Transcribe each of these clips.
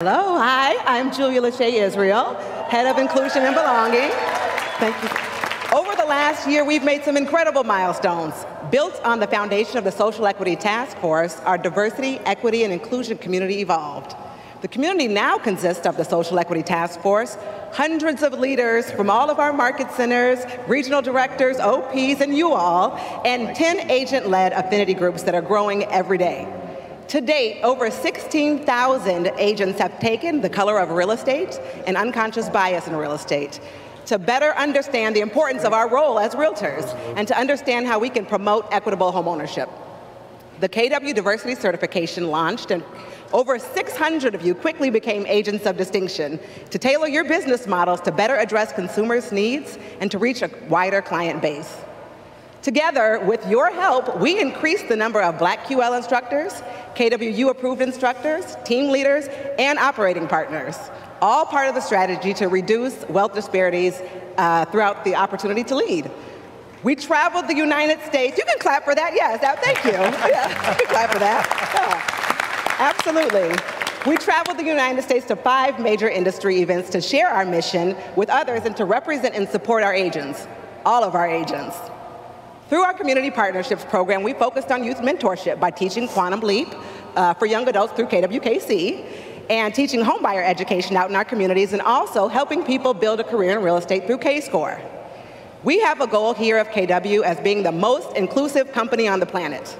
Hello, hi, I'm Julia Lashay Israel, Head of Inclusion and Belonging. Thank you. Over the last year, we've made some incredible milestones. Built on the foundation of the Social Equity Task Force, our diversity, equity, and inclusion community evolved. The community now consists of the Social Equity Task Force, hundreds of leaders from all of our market centers, regional directors, OPs, and you all, and 10 agent-led affinity groups that are growing every day. To date, over 16,000 agents have taken the color of real estate and unconscious bias in real estate to better understand the importance of our role as realtors and to understand how we can promote equitable homeownership. The KW Diversity Certification launched and over 600 of you quickly became agents of distinction to tailor your business models to better address consumers' needs and to reach a wider client base. Together, with your help, we increased the number of Black QL instructors, KWU approved instructors, team leaders, and operating partners, all part of the strategy to reduce wealth disparities uh, throughout the opportunity to lead. We traveled the United States. You can clap for that, yes, thank you. Yeah, you clap for that. Yeah. Absolutely. We traveled the United States to five major industry events to share our mission with others and to represent and support our agents, all of our agents. Through our community partnerships program, we focused on youth mentorship by teaching Quantum Leap uh, for young adults through KWKC and teaching homebuyer education out in our communities and also helping people build a career in real estate through K-Score. We have a goal here of KW as being the most inclusive company on the planet.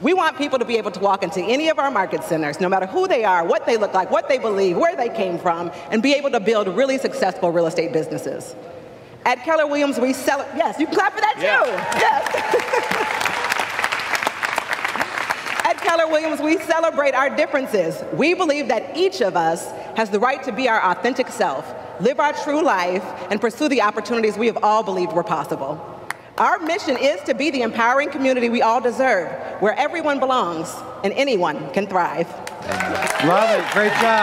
We want people to be able to walk into any of our market centers, no matter who they are, what they look like, what they believe, where they came from, and be able to build really successful real estate businesses. At Keller Williams, we sell, yes, you can clap for that yeah. too. Yes. At Keller Williams, we celebrate our differences. We believe that each of us has the right to be our authentic self, live our true life, and pursue the opportunities we have all believed were possible. Our mission is to be the empowering community we all deserve, where everyone belongs and anyone can thrive. Love it. Great job.